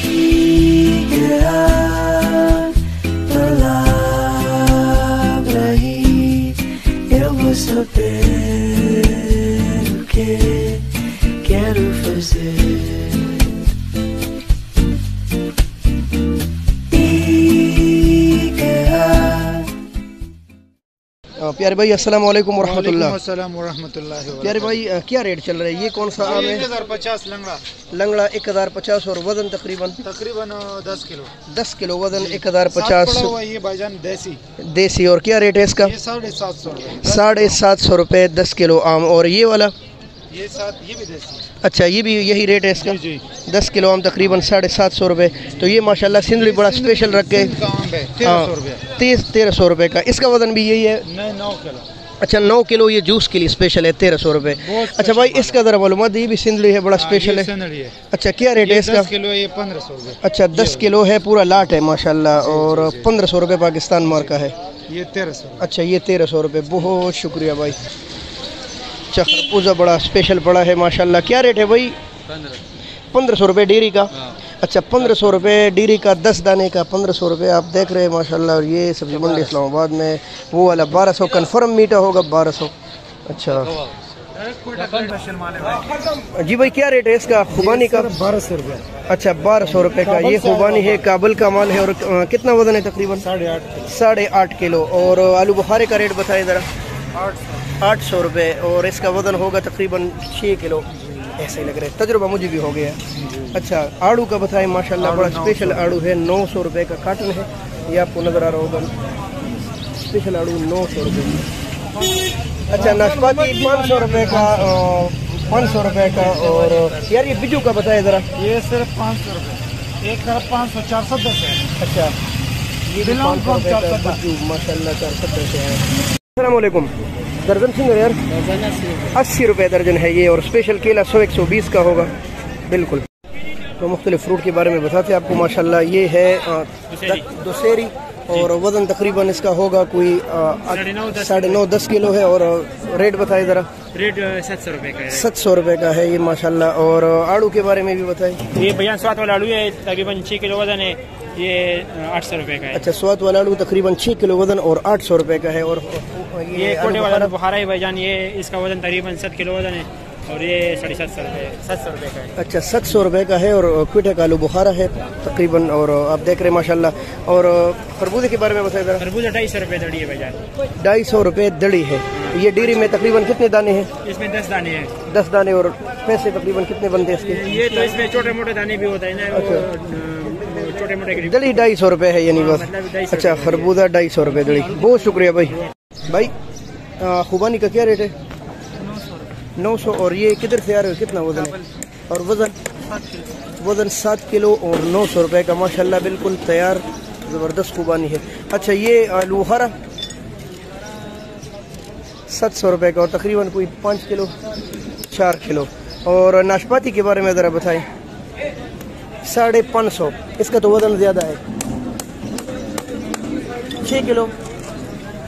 que palavra e eu vou saber o que quero fazer. प्यारे भाई अस्सलाम वालेकुम वरहमतुल्लाह प्यारे भाई क्या रेट चल रहा है? ये कौन सा आम है? हज़ार पचास लंगड़ा। लंगड़ा एक हज़ार पचास और वज़न तकरीबन? तकरीबन दस किलो। दस किलो वज़न एक हज़ार पचास। ये भाईजान देसी। देसी और क्या रेट है इसका? साढ़े सात सौ साढ़े सात सौ रुपये दस किलो आम। और ये वाला? ये साथ ये भी देसी। अच्छा ये भी यही रेट है इसका? जी दस किलो आम तकरीबन साढ़े सात सौ रुपये तो ये माशाल्लाह सिंधली बड़ा स्पेशल रख के है तेरह तीस तेरह सौ रुपये का। इसका वज़न भी यही है? नौ किलो। अच्छा नौ किलो ये जूस के लिए स्पेशल है तेरह सौ रुपये अच्छा भाई इसका ज़रा मालूम ये भी सिंधली है बड़ा हाँ, स्पेशल है। अच्छा क्या रेट है इसका? किलो ये पंद्रह सौ रुपये अच्छा दस किलो है पूरा लाट है माशाल्लाह और पंद्रह सौ रुपये पाकिस्तान मार का है। ये तेरह सौ। अच्छा ये तेरह सौ रुपये बहुत शुक्रिया भाई। अच्छा खरबूजा बड़ा स्पेशल पड़ा है माशाल्लाह। क्या रेट है भाई? पंद्रह सौ रुपये डेरी का। अच्छा पंद्रह सौ रुपये डेरी का दस दाने का पंद्रह सौ रुपये आप देख रहे हैं माशाल्लाह। और ये सब्ज़ी मंडी इस्लामाबाद में वो वाला बारह सौ कन्फर्म मीठा होगा बारह सौ। अच्छा। जी भाई क्या रेट है इसका? खुबानी का? बारह सौ रुपये। अच्छा बारह सौ रुपये का। ये खुबानी है काबुल का माल है और कितना वज़न है तकरीबन? साढ़े आठ किलो। साढ़े आठ किलो। और आलू बुखारे का रेट बताए ज़रा। आठ सौ। आठ सौ रुपये और इसका वज़न होगा तकरीबन छः किलो। ऐसे ही लग रहा है। तजुर्बा मुझे भी हो गया। अच्छा आड़ू का बताएँ माशाल्लाह बड़ा स्पेशल आड़ू है। नौ सौ रुपये का काटन है। ये आपको नज़र आ रहा होगा। स्पेशल आड़ू नौ सौ रुपये अच्छा नाशपाती पाँच सौ रुपये का पाँच सौ रुपये का और यार ये बिजू का बताएँ ज़रा। ये सिर्फ़ पाँच सौ रुपये एक तरफ़ पाँच सौ चार सौ दस है। अच्छा। ये भी बिलोंग पाँच सौ रुपये का चार सौ बिज्जू माशाल्लाह चार सौ पैसे हैं। अस्सलाम दर्जन सिंह यार। अस्सी रुपये दर्जन है ये और स्पेशल केला सौ एक सौ बीस का होगा। बिल्कुल। तो मुख्तलिफ़ फ्रूट के बारे में बताते हैं आपको माशाल्लाह ये है द- दुसेरी। और वज़न तकरीबन इसका होगा कोई साढ़े नौ दस किलो है और रेट बताए ज़रा। रेट सात सौ रुपए का है। सात सौ रुपये का है ये माशाल्लाह और आड़ू के बारे में भी बताए। ये भैया स्वाद वाला आलू है तकरीबन छः किलो वज़न है। ये आठ सौ रुपए का है। अच्छा स्वाद वाला आड़ू तकरीबन छः किलो वज़न और आठ सौ रुपये का है और ये आलू कोटे वाला बुखारा बुखारा है भाईजान ये इसका वज़न तकरीबन सात किलो वज़न है और ये साढ़े सात सौ रुपये सात सौ रुपये का है। अच्छा सात सौ रुपये का है और क्विटे का आलू बुखारा है तकरीबन और आप देख रहे हैं माशाल्लाह। और खरबूजे के बारे में बताइए ज़रा। तरबूजा ढाई सौ रुपये दड़ी है भाईजान। ढाई सौ रुपये दड़ी है। ये डेयरी में तकरीबन कितने दाने हैं? इसमें दस दाने हैं। दस दाने और पैसे तकरीबन कितने बनते हैं इसके? ये तो इसमें छोटे मोटे दाने भी होते हैं ना वो छोटे मोटे दड़ी ढाई सौ रुपये है यानी बस। मतलब अच्छा खरबूजा ढाई सौ रुपये दड़ी बहुत शुक्रिया भाई। भाई खुबानी का क्या रेट है? नौ सौ। और ये किधर से आ रहे हो? कितना वज़न है? और वज़न? वज़न सात किलो और नौ सौ रुपये का माशाल्लाह बिल्कुल तैयार ज़बरदस्त खुबानी है। अच्छा ये आलू हरा सात सौ रुपये का और तकरीबन कोई पाँच किलो चार किलो। और नाशपाती के बारे में ज़रा बताएँ। साढ़े पाँच सौ। इसका तो वज़न ज़्यादा है। छः किलो।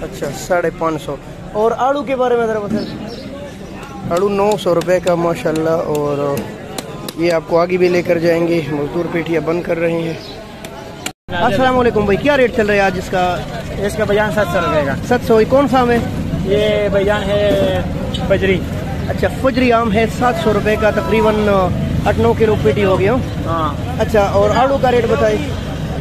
अच्छा साढ़े पाँच सौ। और आड़ू के बारे में ज़रा बताएँ। आड़ू नौ सौ रुपये का माशाल्लाह। और ये आपको आगे भी लेकर जाएँगे। मजदूर पेटियाँ बंद कर रहे हैं। अस्सलाम वालेकुम भाई क्या रेट चल रहा है आज इसका? इसका भाईजान सात सौ रुपये का। सात सौ कौन सा आम है? ये भाईजान है बजरी। अच्छा फजरी आम है सात सौ रुपये का तकरीबन आठ नौ किलो पेटी हो गया। हाँ। अच्छा और आड़ू का रेट बताइए।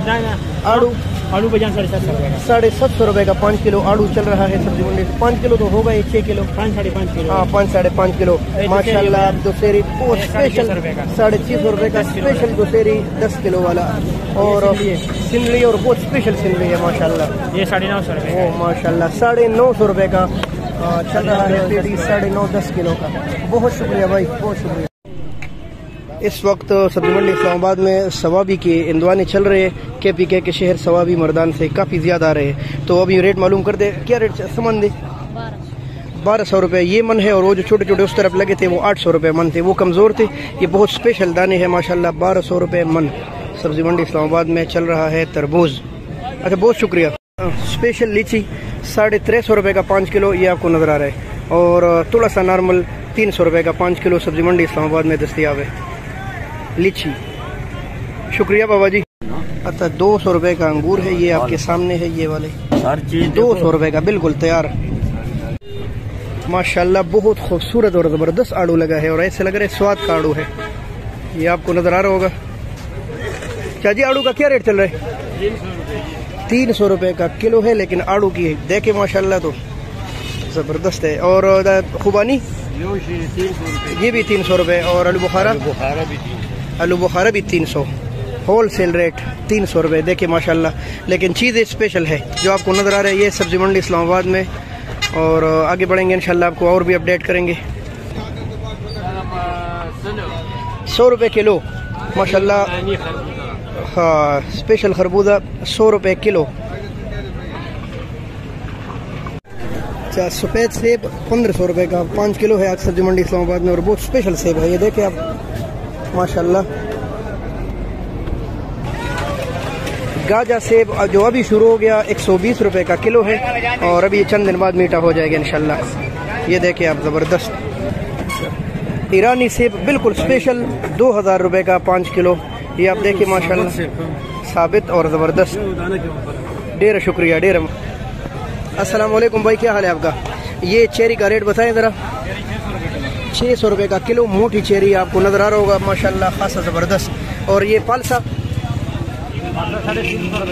ना आड़ू आलू? भाईजान साढ़े सात सौ रुपये का। साढ़े सात सौ रुपये का पाँच किलो आड़ू चल रहा है सब्ज़ी मंडी से। पाँच किलो तो होगा ये छः किलो। पाँच साढ़े पाँच किलो। हाँ पाँच साढ़े पाँच किलो। माशाल्लाह दोसेरी वो साढ़े छः स्पेशल। साढ़े छः सौ रुपये का स्पेशल दोसेरी दस किलो वाला। और सिंदड़ी और बहुत स्पेशल सिंदड़ी है माशाल्लाह। ये साढ़े नौ सौ रुपये का। माशाल्लाह साढ़े नौ सौ रुपये का चल रहा है पेटी साढ़े नौ दस किलो का। बहुत शुक्रिया भाई बहुत शुक्रिया। इस वक्त सब्ज़ी मंडी इस्लामाबाद में सवाबी के इंदवाने चल रहे हैं। के पी के के शहर सवाबी मर्दान से काफ़ी ज़्यादा आ रहे हैं। तो अभी रेट मालूम कर दे, क्या रेट सामान दे? बारह सौ रुपये ये मन है और वो जो छोटे छोटे उस तरफ़ लगे थे, वो आठ सौ रुपये मन थे। वो कमज़ोर थे, ये बहुत स्पेशल दाने हैं, माशाल्लाह, बारह सौ रुपये मन। सब्ज़ी मंडी इस्लामाबाद में चल रहा है तरबूज। अच्छा बहुत शुक्रिया। स्पेशल लीची, साढ़े तेरह सौ रुपये का पाँच किलो, ये आपको नज़र आ रहा है। और थोड़ा सा नॉर्मल तीन सौ रुपये का पाँच किलो सब्ज़ी मंडी इस्लामाबाद में दस्तियाब है। लीची। शुक्रिया बाबा जी। अच्छा दो सौ रुपए का अंगूर है ये आपके सामने है ये वाले। हर चीज़ दो सौ रुपए का बिल्कुल तैयार। माशाल्लाह बहुत खूबसूरत और ज़बरदस्त आड़ू लगा है और ऐसे लग रहा है स्वाद का आड़ू है। ये आपको नज़र आ रहा होगा। चाची आड़ू का क्या रेट चल रहा है? तीन सौ रुपए का किलो है लेकिन आड़ू की देखे माशाल्लाह तो। ज़बरदस्त है। और खुबानी? ये भी तीन सौ रुपये और आलू बुखारा? बुखारा भी आलू बुखारा भी तीन सौ होल सेल रेट तीन सौ रुपये देखिए, माशाल्लाह। लेकिन चीज़ स्पेशल है, जो आपको नज़र आ रहा है, ये सब्ज़ी मंडी इस्लामाबाद में। और आगे बढ़ेंगे, इंशाल्लाह आपको और भी अपडेट करेंगे। सौ रुपये किलो, माशाल्लाह। हाँ स्पेशल खरबूजा, सौ रुपये किलो। अच्छा सफ़ेद सेब, पंद्रह सौ रुपये का। पाँच किलो है आज सब्ज़ी मंडी इस्लामाबाद में, और बहुत स्पेशल सेब है। ये देखें आप माशाल्लाह। गाजा सेब जो अभी शुरू हो गया एक सौ बीस रुपये का किलो है और अभी चंद दिन बाद मीठा हो जाएगा इंशाल्लाह। ये देखें आप ज़बरदस्त। ईरानी सेब बिल्कुल स्पेशल दो हज़ार रुपये का पाँच किलो। ये आप देखिए माशाल्लाह। साबित और ज़बरदस्त। डेरा शुक्रिया डेरा। अस्सलाम वालेकुम भाई क्या हाल है आपका? ये चेरी का रेट बताएँ ज़रा। छः सौ रुपये का किलो मोटी चेरी आपको नज़र आ रहा होगा, माशाल्लाह, खासा ज़बरदस्त। और ये पालसा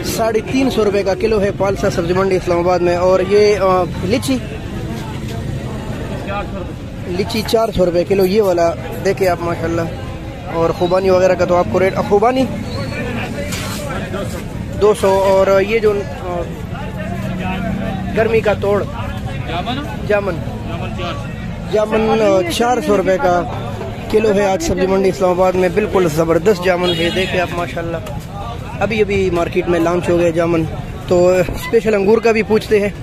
साढ़े तीन सौ रुपये का किलो है, पालसा सब्ज़ी मंडी इस्लामाबाद में। और ये लीची लीची चार सौ रुपये किलो, ये वाला देखिए आप, माशाल्लाह। और खुबानी वगैरह का तो आपको रेट खुबानी दो सौ। और ये जो गर्मी का तोड़, जामन। जामन चार सौ रुपये का किलो है आज सब्ज़ी मंडी इस्लामाबाद में। बिल्कुल ज़बरदस्त जामुन है देखिए आप माशाल्लाह। अभी अभी मार्केट में लॉन्च हो गया जामुन। तो स्पेशल अंगूर का भी पूछते हैं।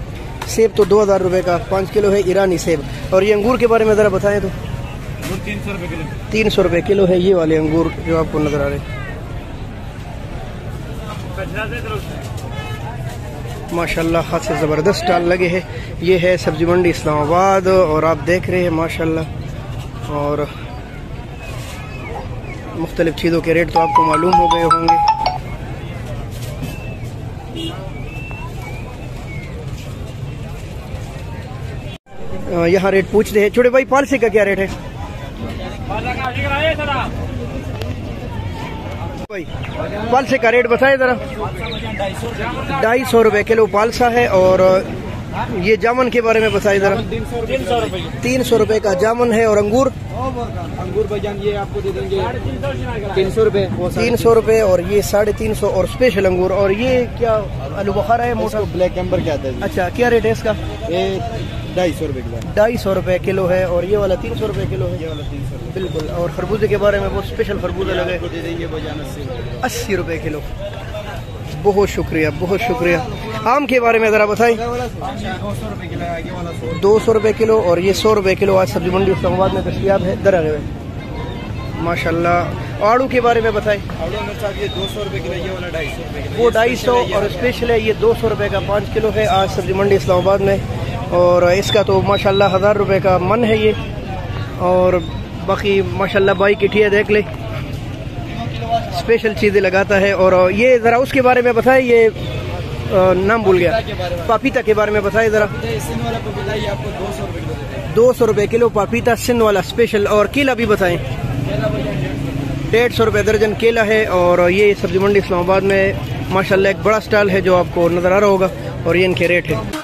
सेब तो दो हज़ार रुपये का पाँच किलो है ईरानी सेब। और ये अंगूर के बारे में ज़रा बताएँ तो। तीन सौ रुपए किलो। तीन सौ रुपये किलो है ये वाले अंगूर जो आपको नज़र आ रहे हैं। माशाल्लाह, खासे ज़बरदस्त स्टॉल लगे हैं। ये है सब्ज़ी मंडी इस्लामाबाद, और आप देख रहे हैं, माशाल्लाह। और मुख्तलिफ़ चीज़ों के रेट तो आपको मालूम हो गए होंगे। यहाँ रेट पूछते हैं। छोटे भाई, पालसी का क्या रेट है? भाई पालसे का रेट बताए जरा। ढाई सौ रुपये किलो पालसा है और ये जामुन के बारे में बताइए जरा। तीन सौ रुपये का जामुन है और अंगूर। अंगूर भाईजान ये आपको दे देंगे तीन सौ रुपए तीन सौ रुपये और ये साढ़े तीन सौ और स्पेशल अंगूर। और ये क्या आलू बुखारा है मोटा? ब्लैक एम्बर क्या आता है अच्छा क्या रेट है इसका? ढाई सौ रुपए किलो। ढाई सौ रुपये किलो है और ये वाला तीन सौ रुपये किलो है। ये वाला तीन सौ बिल्कुल और खरबूजे के बारे में बहुत स्पेशल खरबूजा लगे। रुपए दे देंगे अस्सी रुपए रुपये किलो। बहुत शुक्रिया बहुत शुक्रिया। आम के बारे में ज़रा बताएँ। दो सौ रुपए किलो ये वाला सौ। दो सौ रुपये किलो और ये सौ रुपये किलो आज सब्ज़ी मंडी इस्लामाबाद में दस्तियाब है। दरअ में माशाल्लाह। आड़ू के बारे में बताएँ। ये दो सौ रुपए किलो ये वाला ढाई सौ वो ढाई सौ और स्पेशल है ये दो सौ रुपये का पाँच किलो है आज सब्ज़ी मंडी इस्लामाबाद में। और इसका तो माशाल्लाह हज़ार रुपये का मन है ये। और बाकी माशाल्लाह बाई किटिया देख ले। स्पेशल चीज़ें लगाता है और ये ज़रा उसके बारे में बताए ये नाम भूल गया। पापीता के बारे में। बताए ज़रा। आपको दो सौ रुपए रुपये किलो पापीता सिन वाला स्पेशल और केला भी बताएँ। डेढ़ सौ रुपये दर्जन केला है और ये सब्ज़ी मंडी इस्लामाबाद में माशाल्लाह एक बड़ा स्टॉल है जो आपको नज़र आ रहा होगा और ये इनके रेट है।